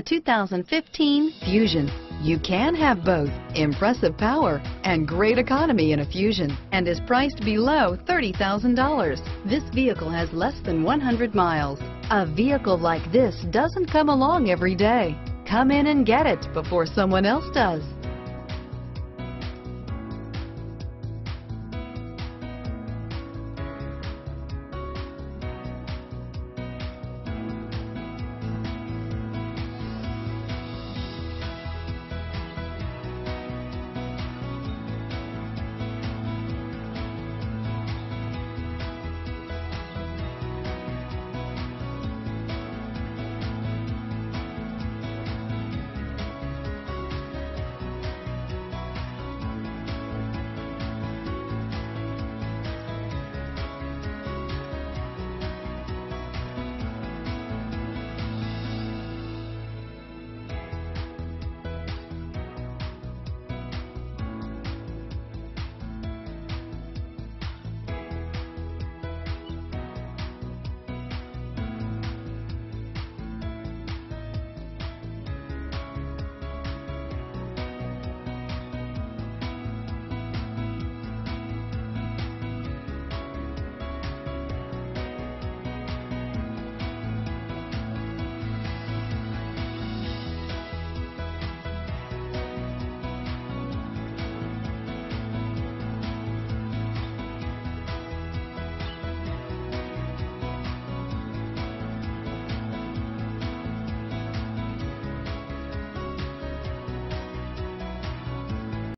The 2015 Fusion. You can have both impressive power and great economy in a Fusion and is priced below $30,000. This vehicle has less than 100 miles. A vehicle like this doesn't come along every day. Come in and get it before someone else does.